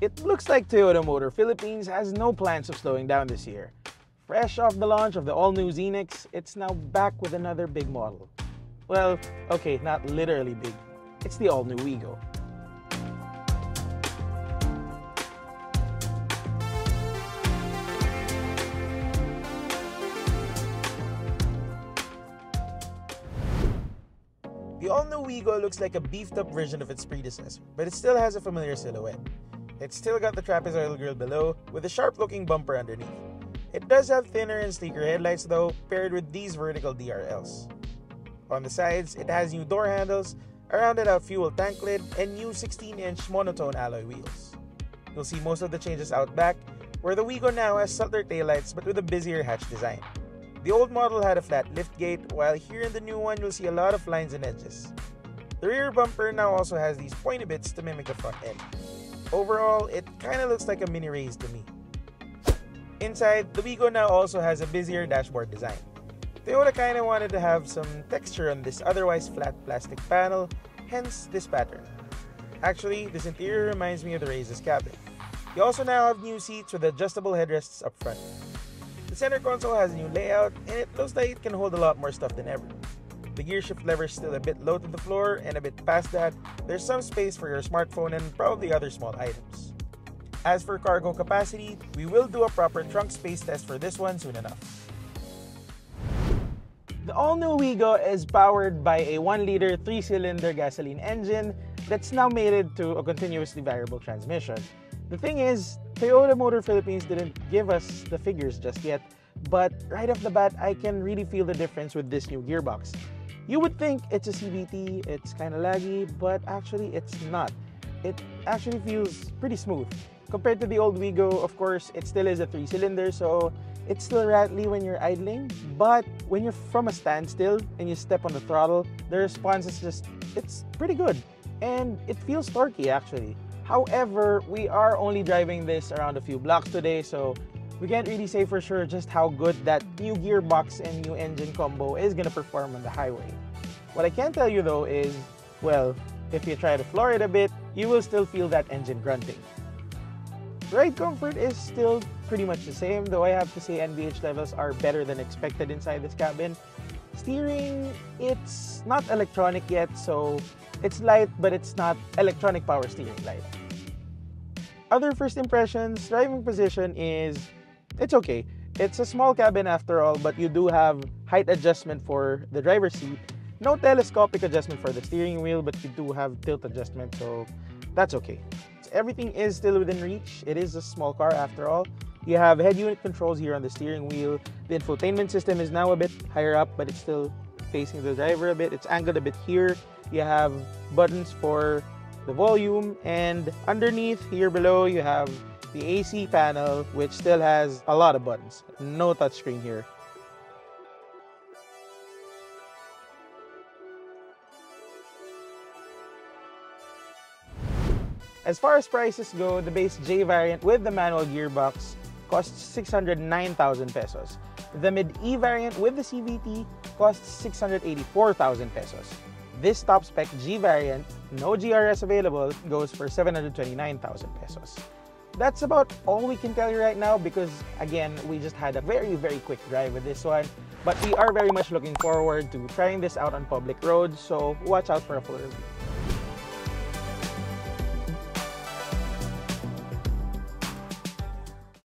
It looks like Toyota Motor Philippines has no plans of slowing down this year. Fresh off the launch of the all-new Zenix, it's now back with another big model. Well, okay, not literally big. It's the all-new Wigo. The all-new Wigo looks like a beefed-up version of its predecessor, but it still has a familiar silhouette. It's still got the trapezoidal grille below, with a sharp-looking bumper underneath. It does have thinner and sleeker headlights though, paired with these vertical DRLs. On the sides, it has new door handles, a rounded out fuel tank lid, and new 16-inch monotone alloy wheels. You'll see most of the changes out back, where the Wigo now has subtler taillights but with a busier hatch design. The old model had a flat liftgate, while here in the new one you'll see a lot of lines and edges. The rear bumper now also has these pointy bits to mimic the front end. Overall, it kinda looks like a mini Raize to me. Inside, the Wigo now also has a busier dashboard design. Toyota kinda wanted to have some texture on this otherwise flat plastic panel, hence this pattern. Actually, this interior reminds me of the Raize's cabin. You also now have new seats with adjustable headrests up front. The center console has a new layout, and it looks like it can hold a lot more stuff than ever. The gear shift lever is still a bit low to the floor, and a bit past that, there's some space for your smartphone and probably other small items. As for cargo capacity, we will do a proper trunk space test for this one soon enough. The all-new Wigo is powered by a 1-liter 3-cylinder gasoline engine that's now mated to a continuously variable transmission. The thing is, Toyota Motor Philippines didn't give us the figures just yet, but right off the bat, I can really feel the difference with this new gearbox. You would think it's a CVT, it's kind of laggy, but actually it's not. It actually feels pretty smooth. Compared to the old Wigo, of course, it still is a 3-cylinder, so it's still rattly when you're idling, but when you're from a standstill and you step on the throttle, the response is just, it's pretty good. And it feels torquey actually. However, we are only driving this around a few blocks today, so we can't really say for sure just how good that new gearbox and new engine combo is gonna perform on the highway. What I can tell you though is, well, if you try to floor it a bit, you will still feel that engine grunting. Ride comfort is still pretty much the same, though I have to say NVH levels are better than expected inside this cabin. Steering, it's not electronic yet, so it's light, but it's not electronic power steering light. Other first impressions, driving position is, it's okay. It's a small cabin after all, but you do have height adjustment for the driver's seat. No telescopic adjustment for the steering wheel, but you do have tilt adjustment, so that's okay everything is still within reach. It is a small car after all. You have head unit controls here on the steering wheel. The infotainment system is now a bit higher up, but it's still facing the driver a bit. It's angled a bit here. You have buttons for the volume and underneath here below you have the AC panel which still has a lot of buttons. No touchscreen here. As far as prices go, the base J variant with the manual gearbox costs 609,000 pesos. The mid-E variant with the CVT costs 684,000 pesos. This top spec G variant, no GRS available, goes for 729,000 pesos. That's about all we can tell you right now because again, we just had a very very quick drive with this one. But we are very much looking forward to trying this out on public roads, so watch out for a full review.